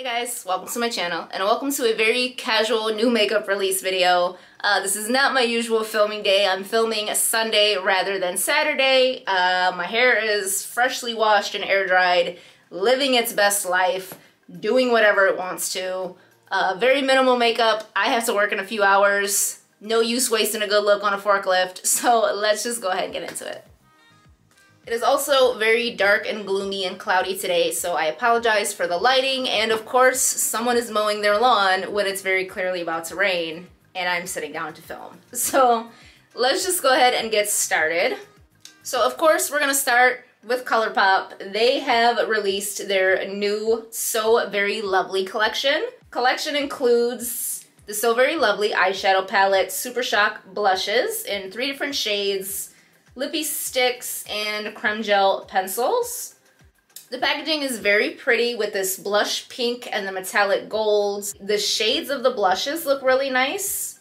Hey guys, welcome to my channel and welcome to a very casual new makeup release video. Uh, this is not my usual filming day. I'm filming Sunday rather than Saturday. Uh, my hair is freshly washed and air dried, living its best life, doing whatever it wants to. Uh, very minimal makeup. I have to work in a few hours. No use wasting a good look on a forklift. So let's just go ahead and get into it. It is also very dark and gloomy and cloudy today, so I apologize for the lighting, and of course, someone is mowing their lawn when it's very clearly about to rain, and I'm sitting down to film. So let's just go ahead and get started. So of course, we're gonna start with ColourPop. They have released their new So Very Lovely collection. Collection includes the So Very Lovely eyeshadow palette, Super Shock blushes in three different shades, lippy sticks and creme gel pencils. The packaging is very pretty with this blush pink and the metallic gold. The shades of the blushes look really nice.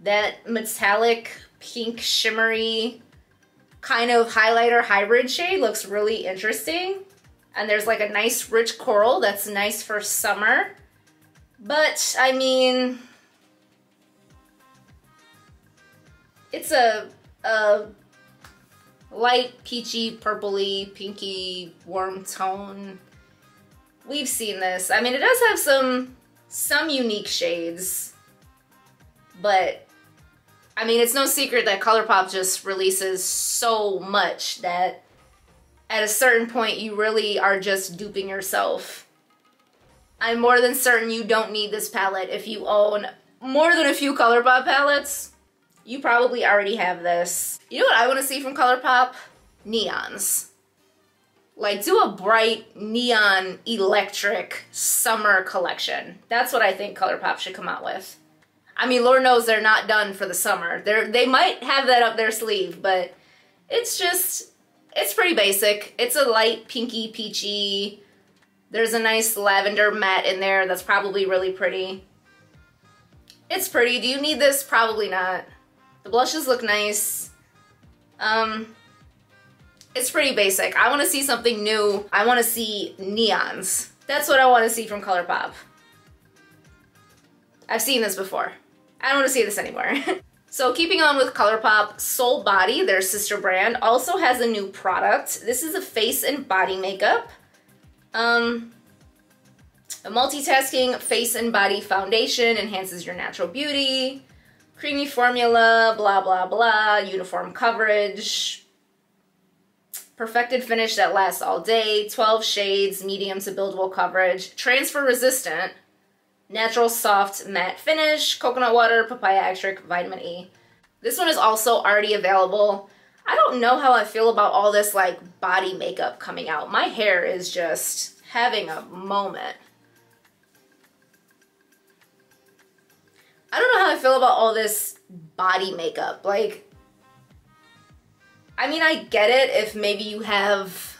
That metallic pink shimmery kind of highlighter hybrid shade looks really interesting. And there's like a nice rich coral that's nice for summer. But I mean, it's a a light peachy, purpley, pinky, warm tone. We've seen this. I mean, it does have some some unique shades, but I mean, it's no secret that ColourPop just releases so much that at a certain point you really are just duping yourself. I'm more than certain you don't need this palette if you own more than a few ColourPop palettes you probably already have this. You know what I want to see from ColourPop? Neons. Like, do a bright, neon, electric summer collection. That's what I think ColourPop should come out with. I mean, Lord knows they're not done for the summer. They're, they might have that up their sleeve, but it's just, it's pretty basic. It's a light pinky peachy. There's a nice lavender matte in there that's probably really pretty. It's pretty. Do you need this? Probably not. The blushes look nice. Um, it's pretty basic. I want to see something new. I want to see neons. That's what I want to see from ColourPop. I've seen this before. I don't want to see this anymore. so keeping on with ColourPop, Sol Body, their sister brand, also has a new product. This is a face and body makeup. Um, a multitasking face and body foundation enhances your natural beauty creamy formula, blah, blah, blah, uniform coverage, perfected finish that lasts all day, 12 shades, medium to buildable coverage, transfer resistant, natural soft matte finish, coconut water, papaya extract, vitamin E. This one is also already available. I don't know how I feel about all this like body makeup coming out. My hair is just having a moment. I don't know how I feel about all this body makeup. Like, I mean, I get it if maybe you have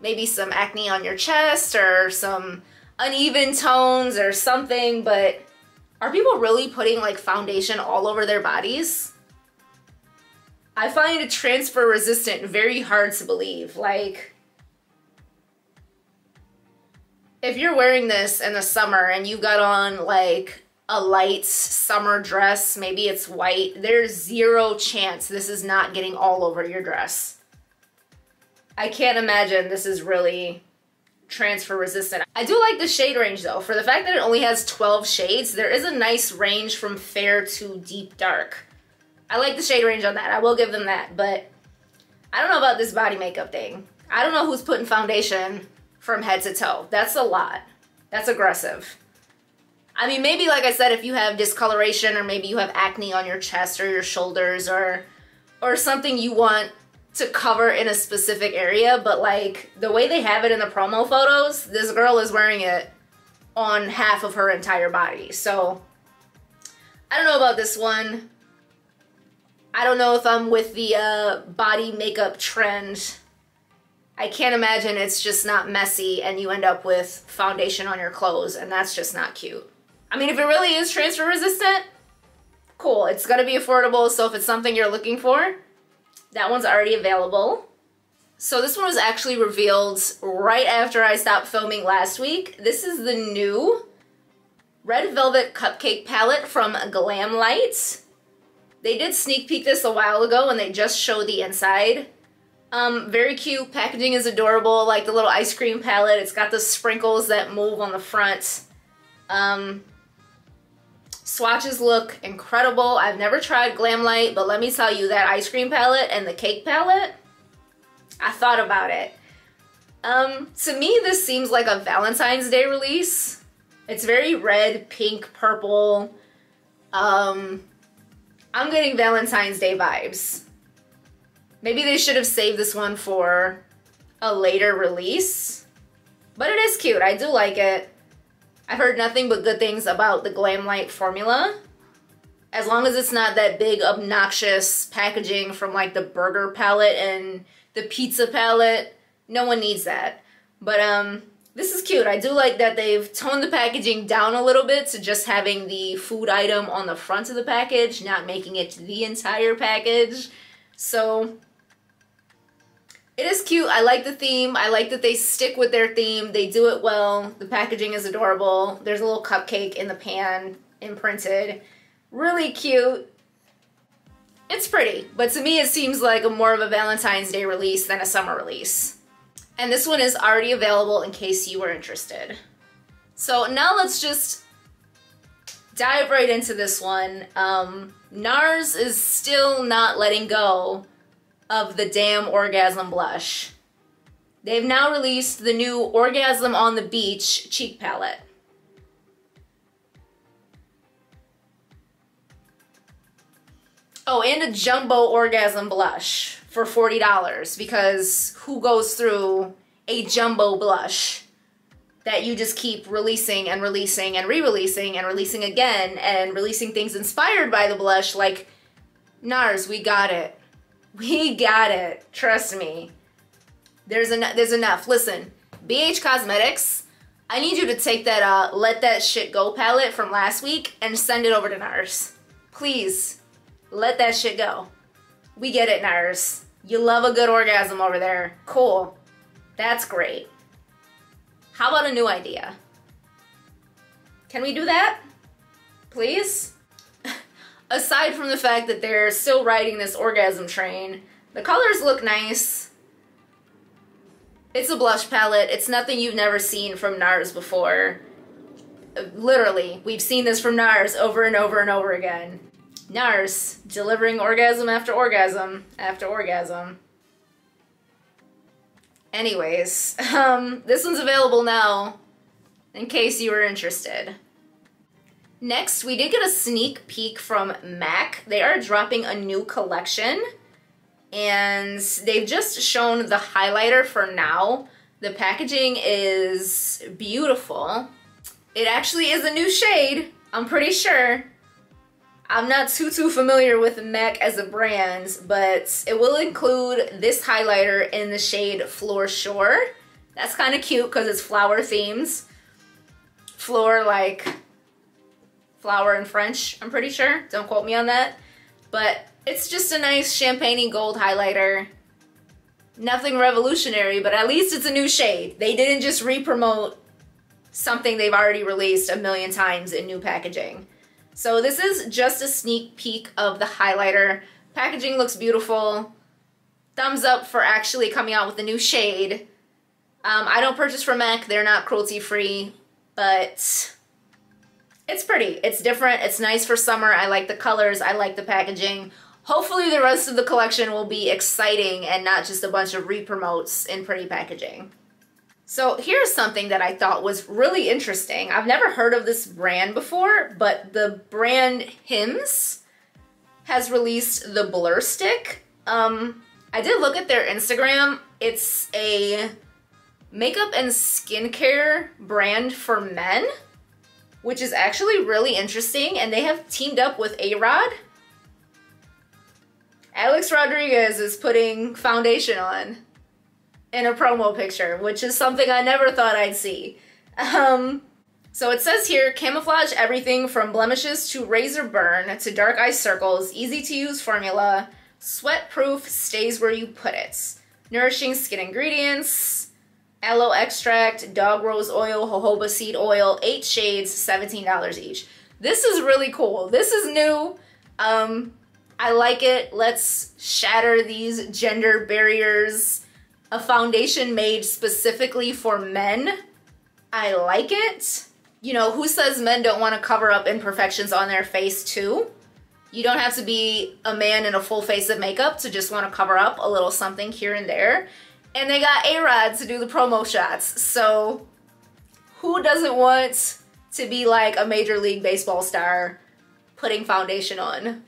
maybe some acne on your chest or some uneven tones or something, but are people really putting like foundation all over their bodies? I find it transfer resistant very hard to believe. Like, if you're wearing this in the summer and you've got on like a light summer dress, maybe it's white, there's zero chance this is not getting all over your dress. I can't imagine this is really transfer resistant. I do like the shade range though. For the fact that it only has 12 shades, there is a nice range from fair to deep dark. I like the shade range on that. I will give them that, but I don't know about this body makeup thing. I don't know who's putting foundation from head to toe. That's a lot. That's aggressive. I mean, maybe like I said, if you have discoloration or maybe you have acne on your chest or your shoulders or or something you want to cover in a specific area, but like the way they have it in the promo photos, this girl is wearing it on half of her entire body. So I don't know about this one. I don't know if I'm with the uh, body makeup trend. I can't imagine it's just not messy and you end up with foundation on your clothes and that's just not cute. I mean, if it really is transfer resistant, cool. It's gonna be affordable, so if it's something you're looking for, that one's already available. So this one was actually revealed right after I stopped filming last week. This is the new Red Velvet Cupcake palette from Glamlite. They did sneak peek this a while ago and they just showed the inside. Um, very cute. Packaging is adorable, like the little ice cream palette. It's got the sprinkles that move on the front. Um, swatches look incredible. I've never tried Glamlite, but let me tell you, that ice cream palette and the cake palette, I thought about it. Um, to me, this seems like a Valentine's Day release. It's very red, pink, purple. Um, I'm getting Valentine's Day vibes. Maybe they should have saved this one for a later release. But it is cute. I do like it. I've heard nothing but good things about the Glamlite formula. As long as it's not that big obnoxious packaging from like the burger palette and the pizza palette. No one needs that. But um, this is cute. I do like that they've toned the packaging down a little bit to just having the food item on the front of the package, not making it the entire package. So it is cute. I like the theme. I like that they stick with their theme. They do it well. The packaging is adorable. There's a little cupcake in the pan imprinted. Really cute. It's pretty, but to me it seems like a more of a Valentine's Day release than a summer release. And this one is already available in case you were interested. So now let's just dive right into this one. Um, NARS is still not letting go of the damn Orgasm Blush. They've now released the new Orgasm on the Beach cheek palette. Oh, and a jumbo orgasm blush for $40 because who goes through a jumbo blush that you just keep releasing and releasing and re-releasing and releasing again and releasing things inspired by the blush like NARS, we got it. We got it. Trust me. There's enough. There's enough. Listen, BH Cosmetics, I need you to take that uh, Let That Shit Go palette from last week and send it over to NARS. Please, let that shit go. We get it, NARS. You love a good orgasm over there. Cool. That's great. How about a new idea? Can we do that? Please? Aside from the fact that they're still riding this orgasm train, the colors look nice. It's a blush palette. It's nothing you've never seen from NARS before. Literally, we've seen this from NARS over and over and over again. NARS, delivering orgasm after orgasm after orgasm. Anyways, um, this one's available now in case you were interested. Next, we did get a sneak peek from MAC. They are dropping a new collection and they've just shown the highlighter for now. The packaging is beautiful. It actually is a new shade, I'm pretty sure. I'm not too, too familiar with MAC as a brand, but it will include this highlighter in the shade Floor Shore. That's kind of cute because it's flower themes. Floor like flower in French, I'm pretty sure. Don't quote me on that. But it's just a nice champagne gold highlighter. Nothing revolutionary, but at least it's a new shade. They didn't just re-promote something they've already released a million times in new packaging. So this is just a sneak peek of the highlighter. Packaging looks beautiful. Thumbs up for actually coming out with a new shade. Um, I don't purchase from MAC. They're not cruelty free, but it's pretty. It's different. It's nice for summer. I like the colors. I like the packaging. Hopefully the rest of the collection will be exciting and not just a bunch of re-promotes in pretty packaging. So here's something that I thought was really interesting. I've never heard of this brand before, but the brand Hims has released the Blur Stick. Um, I did look at their Instagram. It's a makeup and skincare brand for men which is actually really interesting. And they have teamed up with A-Rod. Alex Rodriguez is putting foundation on in a promo picture, which is something I never thought I'd see. Um, so it says here, camouflage everything from blemishes to razor burn to dark eye circles, easy to use formula, sweat proof, stays where you put it. Nourishing skin ingredients, aloe extract, dog rose oil, jojoba seed oil, eight shades, $17 each. This is really cool. This is new. Um, I like it. Let's shatter these gender barriers. A foundation made specifically for men. I like it. You know, who says men don't want to cover up imperfections on their face too? You don't have to be a man in a full face of makeup to just want to cover up a little something here and there. And they got A-Rod to do the promo shots. So who doesn't want to be like a Major League Baseball star putting foundation on?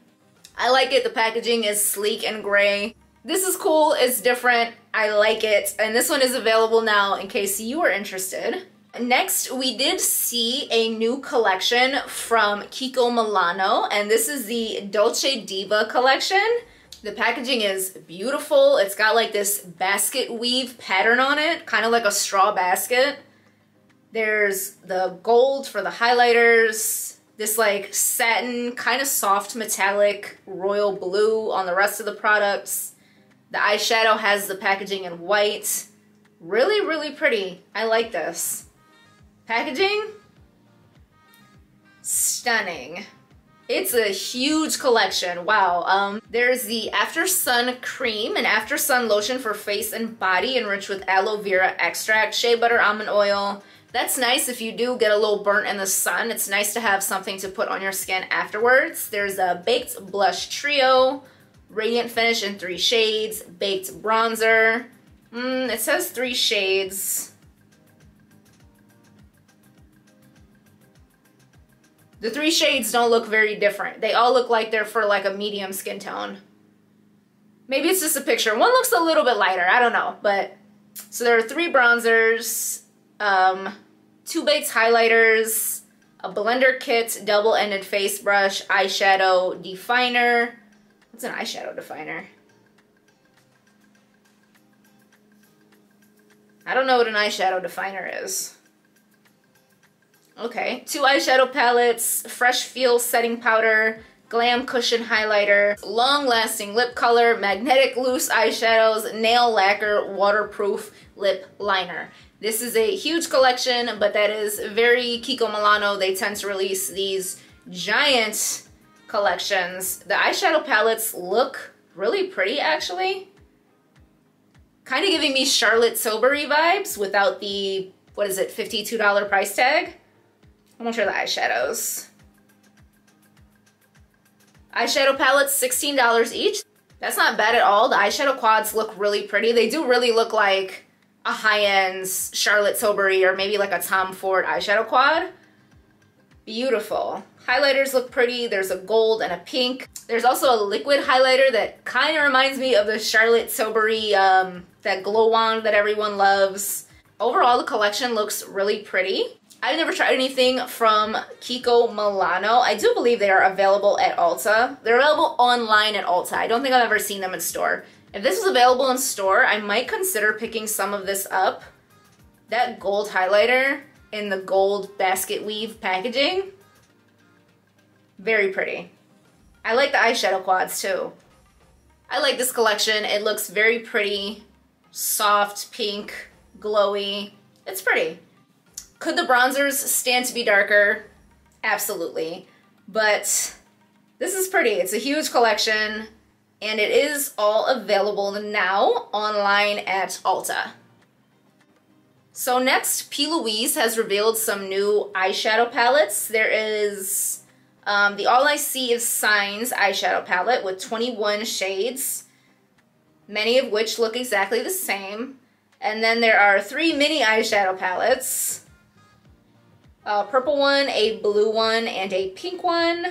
I like it. The packaging is sleek and gray. This is cool. It's different. I like it. And this one is available now in case you are interested. Next, we did see a new collection from Kiko Milano, and this is the Dolce Diva collection. The packaging is beautiful. It's got like this basket weave pattern on it, kind of like a straw basket. There's the gold for the highlighters, this like satin, kind of soft metallic royal blue on the rest of the products. The eyeshadow has the packaging in white. Really, really pretty. I like this. Packaging? Stunning. It's a huge collection. Wow. Um, there's the After Sun Cream and After Sun Lotion for face and body enriched with aloe vera extract, shea butter, almond oil. That's nice if you do get a little burnt in the sun. It's nice to have something to put on your skin afterwards. There's a Baked Blush Trio, Radiant Finish in three shades, Baked Bronzer. Mm, it says three shades. The three shades don't look very different. They all look like they're for like a medium skin tone. Maybe it's just a picture. One looks a little bit lighter. I don't know. But so there are three bronzers, um, two baked highlighters, a blender kit, double-ended face brush, eyeshadow definer. What's an eyeshadow definer? I don't know what an eyeshadow definer is. Okay, two eyeshadow palettes, Fresh Feel setting powder, Glam Cushion highlighter, long lasting lip color, magnetic loose eyeshadows, nail lacquer, waterproof lip liner. This is a huge collection, but that is very Kiko Milano. They tend to release these giant collections. The eyeshadow palettes look really pretty actually. Kind of giving me Charlotte Tilbury vibes without the, what is it, $52 price tag. I'm gonna try the eyeshadows. Eyeshadow palettes, $16 each. That's not bad at all. The eyeshadow quads look really pretty. They do really look like a high-end Charlotte Tilbury or maybe like a Tom Ford eyeshadow quad. Beautiful. Highlighters look pretty. There's a gold and a pink. There's also a liquid highlighter that kind of reminds me of the Charlotte Tilbury, um, that glow wand that everyone loves. Overall, the collection looks really pretty. I've never tried anything from Kiko Milano. I do believe they are available at Ulta. They're available online at Ulta. I don't think I've ever seen them in store. If this was available in store, I might consider picking some of this up. That gold highlighter in the gold basket weave packaging, very pretty. I like the eyeshadow quads too. I like this collection. It looks very pretty, soft, pink, glowy. It's pretty. Could the bronzers stand to be darker? Absolutely. But this is pretty. It's a huge collection and it is all available now online at Ulta. So next, P. Louise has revealed some new eyeshadow palettes. There is um, the All I See Is Signs eyeshadow palette with 21 shades, many of which look exactly the same. And then there are three mini eyeshadow palettes a purple one, a blue one, and a pink one.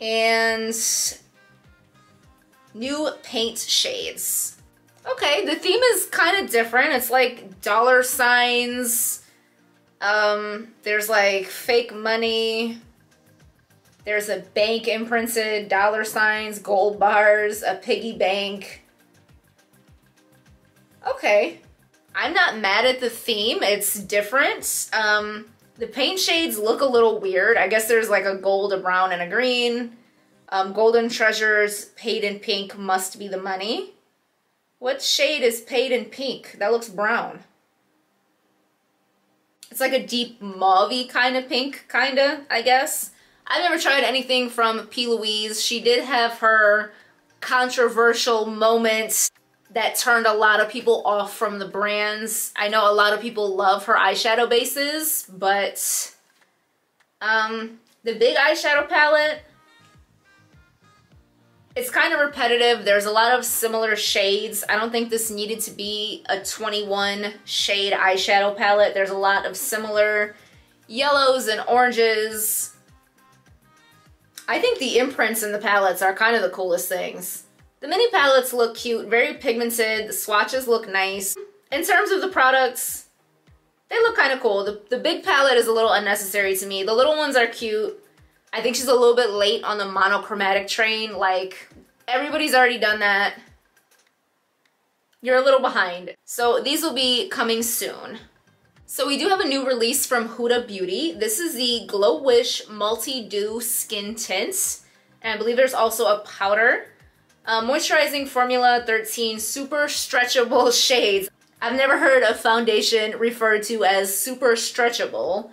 And new paint shades. Okay, the theme is kind of different. It's like dollar signs. Um, there's like fake money. There's a bank imprinted, dollar signs, gold bars, a piggy bank. Okay. I'm not mad at the theme. It's different. Um, the paint shades look a little weird. I guess there's like a gold, a brown, and a green. Um, golden treasures paid in pink must be the money. What shade is Paid in Pink? That looks brown. It's like a deep mauve kind of pink, kind of, I guess. I've never tried anything from P. Louise. She did have her controversial moments that turned a lot of people off from the brands. I know a lot of people love her eyeshadow bases, but um, the big eyeshadow palette, it's kind of repetitive. There's a lot of similar shades. I don't think this needed to be a 21 shade eyeshadow palette. There's a lot of similar yellows and oranges. I think the imprints in the palettes are kind of the coolest things. The mini palettes look cute, very pigmented. The swatches look nice. In terms of the products, they look kind of cool. The, the big palette is a little unnecessary to me. The little ones are cute. I think she's a little bit late on the monochromatic train. Like, everybody's already done that. You're a little behind. So these will be coming soon. So we do have a new release from Huda Beauty. This is the GloWish Multi-Dew Skin Tint. And I believe there's also a powder. Uh, moisturizing Formula 13 Super Stretchable Shades. I've never heard a foundation referred to as super stretchable.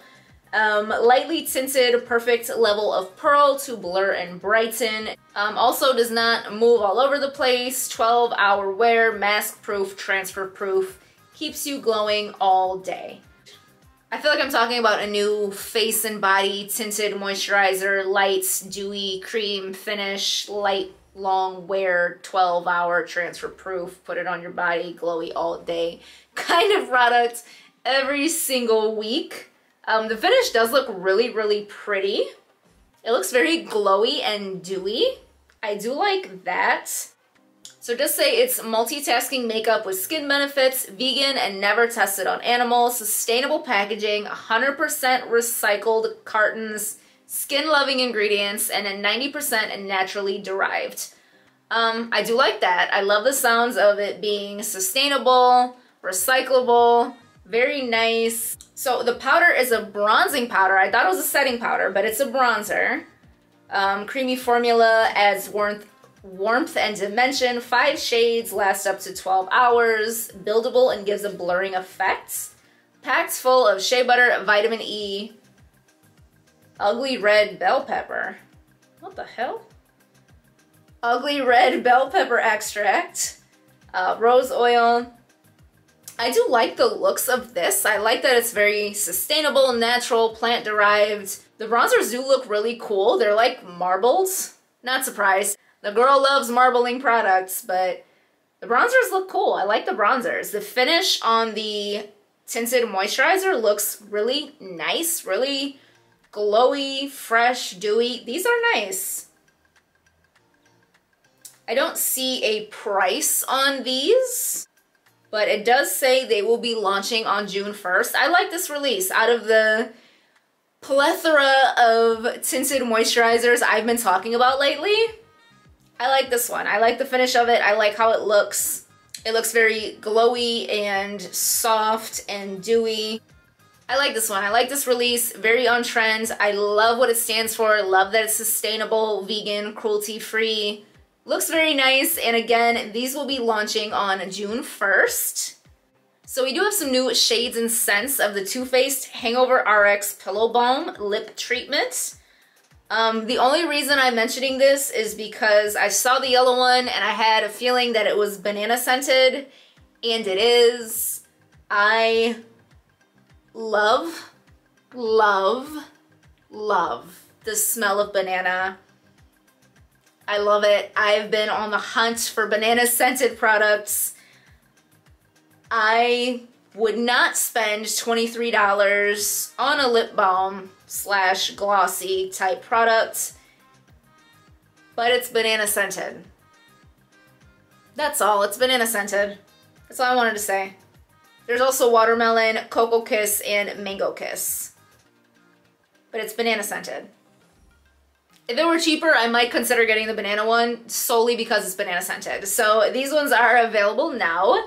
Um, lightly tinted, perfect level of pearl to blur and brighten. Um, also does not move all over the place. 12 hour wear, mask proof, transfer proof. Keeps you glowing all day. I feel like I'm talking about a new face and body tinted moisturizer, light, dewy, cream finish, light, long wear, 12 hour transfer proof, put it on your body, glowy all day kind of product every single week. Um, the finish does look really, really pretty. It looks very glowy and dewy. I do like that. So just say it's multitasking makeup with skin benefits, vegan and never tested on animals, sustainable packaging, 100% recycled cartons, skin-loving ingredients, and a 90% naturally derived. Um, I do like that. I love the sounds of it being sustainable, recyclable, very nice. So the powder is a bronzing powder. I thought it was a setting powder, but it's a bronzer. Um, creamy formula adds warmth, warmth and dimension. Five shades, last up to 12 hours. Buildable and gives a blurring effect. Packed full of shea butter, vitamin E, ugly red bell pepper. What the hell? Ugly red bell pepper extract, uh, rose oil, I do like the looks of this. I like that it's very sustainable, natural, plant-derived. The bronzers do look really cool. They're like marbles. Not surprised. The girl loves marbling products, but the bronzers look cool. I like the bronzers. The finish on the tinted moisturizer looks really nice, really glowy, fresh, dewy. These are nice. I don't see a price on these but it does say they will be launching on June 1st. I like this release. Out of the plethora of tinted moisturizers I've been talking about lately, I like this one. I like the finish of it. I like how it looks. It looks very glowy and soft and dewy. I like this one. I like this release. Very on trend. I love what it stands for. Love that it's sustainable, vegan, cruelty-free. Looks very nice, and again, these will be launching on June 1st. So we do have some new shades and scents of the Too Faced Hangover RX Pillow Balm Lip Treatment. Um, the only reason I'm mentioning this is because I saw the yellow one and I had a feeling that it was banana scented, and it is. I love, love, love the smell of banana I love it. I've been on the hunt for banana scented products. I would not spend $23 on a lip balm slash glossy type product, but it's banana scented. That's all, it's banana scented. That's all I wanted to say. There's also watermelon, cocoa kiss, and mango kiss. But it's banana scented. If it were cheaper, I might consider getting the banana one solely because it's banana scented. So these ones are available now.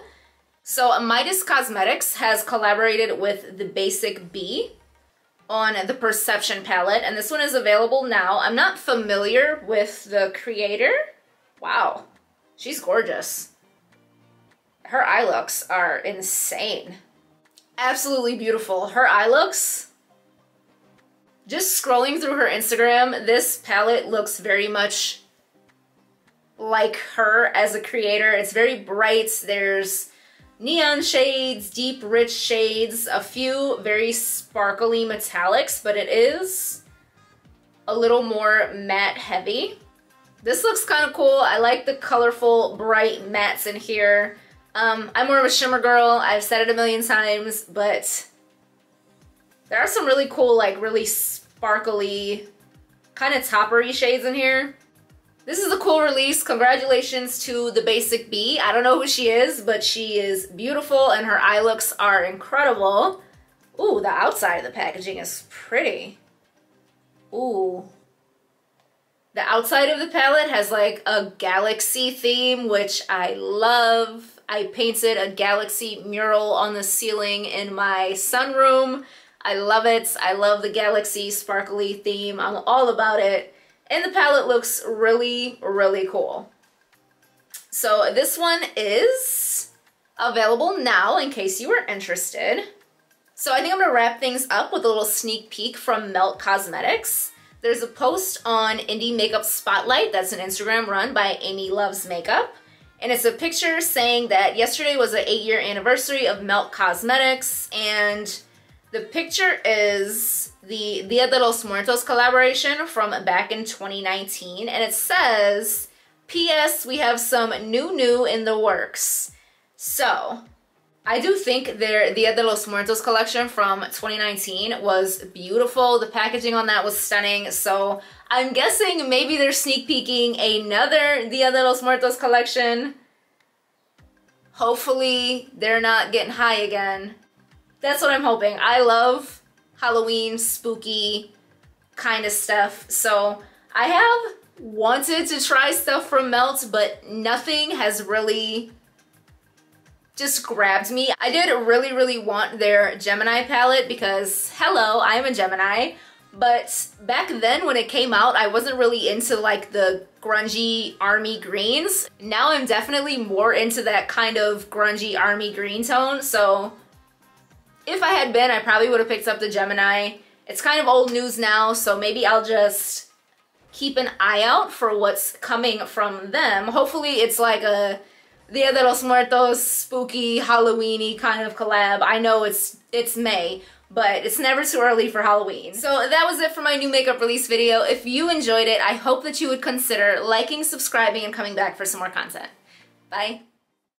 So Midas Cosmetics has collaborated with the Basic B on the Perception palette, and this one is available now. I'm not familiar with the creator. Wow, she's gorgeous. Her eye looks are insane. Absolutely beautiful. Her eye looks, just scrolling through her Instagram, this palette looks very much like her as a creator. It's very bright. There's neon shades, deep, rich shades, a few very sparkly metallics, but it is a little more matte heavy. This looks kind of cool. I like the colorful, bright mattes in here. Um, I'm more of a shimmer girl. I've said it a million times, but there are some really cool, like really sparkly, kind of toppery shades in here. This is a cool release. Congratulations to the Basic Bee. I don't know who she is, but she is beautiful and her eye looks are incredible. Ooh, the outside of the packaging is pretty. Ooh. The outside of the palette has like a galaxy theme, which I love. I painted a galaxy mural on the ceiling in my sunroom. I love it. I love the galaxy sparkly theme. I'm all about it. And the palette looks really, really cool. So this one is available now in case you were interested. So I think I'm gonna wrap things up with a little sneak peek from Melt Cosmetics. There's a post on Indie Makeup Spotlight, that's an Instagram run by Amy Loves Makeup. And it's a picture saying that yesterday was the eight year anniversary of Melt Cosmetics and the picture is the Dia de los Muertos collaboration from back in 2019 and it says, P.S. we have some new new in the works. So, I do think their Dia de los Muertos collection from 2019 was beautiful. The packaging on that was stunning. So I'm guessing maybe they're sneak peeking another Dia de los Muertos collection. Hopefully they're not getting high again. That's what I'm hoping. I love Halloween, spooky kind of stuff. So I have wanted to try stuff from Melt, but nothing has really just grabbed me. I did really, really want their Gemini palette because, hello, I'm a Gemini. But back then when it came out, I wasn't really into like the grungy army greens. Now I'm definitely more into that kind of grungy army green tone. So if I had been, I probably would have picked up the Gemini. It's kind of old news now, so maybe I'll just keep an eye out for what's coming from them. Hopefully it's like a Dia de los Muertos spooky Halloweeny kind of collab. I know it's it's May, but it's never too early for Halloween. So that was it for my new makeup release video. If you enjoyed it, I hope that you would consider liking, subscribing, and coming back for some more content. Bye.